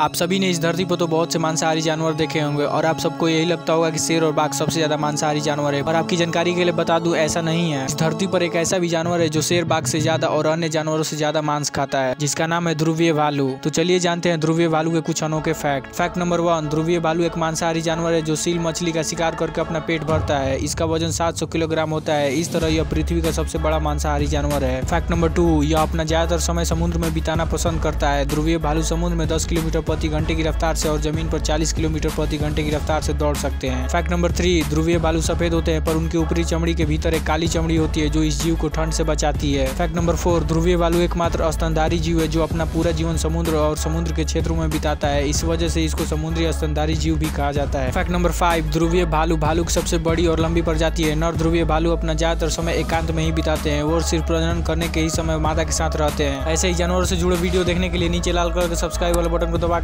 आप सभी ने इस धरती पर तो बहुत से मांसाहारी जानवर देखे होंगे और आप सबको यही लगता होगा कि शेर और बाघ सबसे ज़्यादा मांसाहारी जानवर है। पर आपकी जानकारी के लिए बता दूँ, ऐसा नहीं है। इस धरती पर एक ऐसा भी जानवर है जो शेर, बाघ से ज़्यादा और अन्य जानवरों से ज़्यादा मांस खाता है, जिसका नाम है ध्रुवीय भालू। तो चलिए जानते हैं ध्रुवीय भालू के कुछ अनोखे फैक्ट फैक्ट नंबर वन ध्रुवीय भालू एक मांसाहारी जानवर है जो सील मछली का शिकार करके अपना पेट भरता है। इसका वज़न 700 किलोग्राम होता है। इस तरह यह पृथ्वी का सबसे बड़ा मांसाहारी जानवर है। फैक्ट नंबर टू यह अपना ज़्यादातर समय समुद्र में बिताना पसंद करता है। ध्रुवीय भालू समुद्र में 10 किलोमीटर प्रति घंटे की रफ्तार से और ज़मीन पर 40 किलोमीटर प्रति घंटे की रफ्तार से दौड़ सकते हैं। फैक्ट नंबर थ्री ध्रुवीय भालू सफ़ेद होते हैं, पर उनकी ऊपरी चमड़ी के भीतर एक काली चमड़ी होती है, जो इस जीव को ठंड से बचाती है। फैक्ट नंबर फोर ध्रुवीय भालू एकमात्र स्तनधारी जीव है, जो अपना पूरा जीवन समुद्र और समुद्र के क्षेत्रों में बिताता है। इस वजह से इसको समुद्री स्तनधारी जीव भी कहा जाता है। फैक्ट नंबर फाइव ध्रुवीय भालू भालू की सबसे बड़ी और लंबी प्रजाति है। नर ध्रुवीय भालू अपना ज़्यादातर समय एकांत में ही बिताते हैं वो सिर्फ़ प्रजनन करने के ही समय माता के साथ रहते हैं। ऐसे ही जानवरों से जुड़े वीडियो देखने के लिए नीचे लाल कलर के सब्सक्राइब वाले बटन को दबा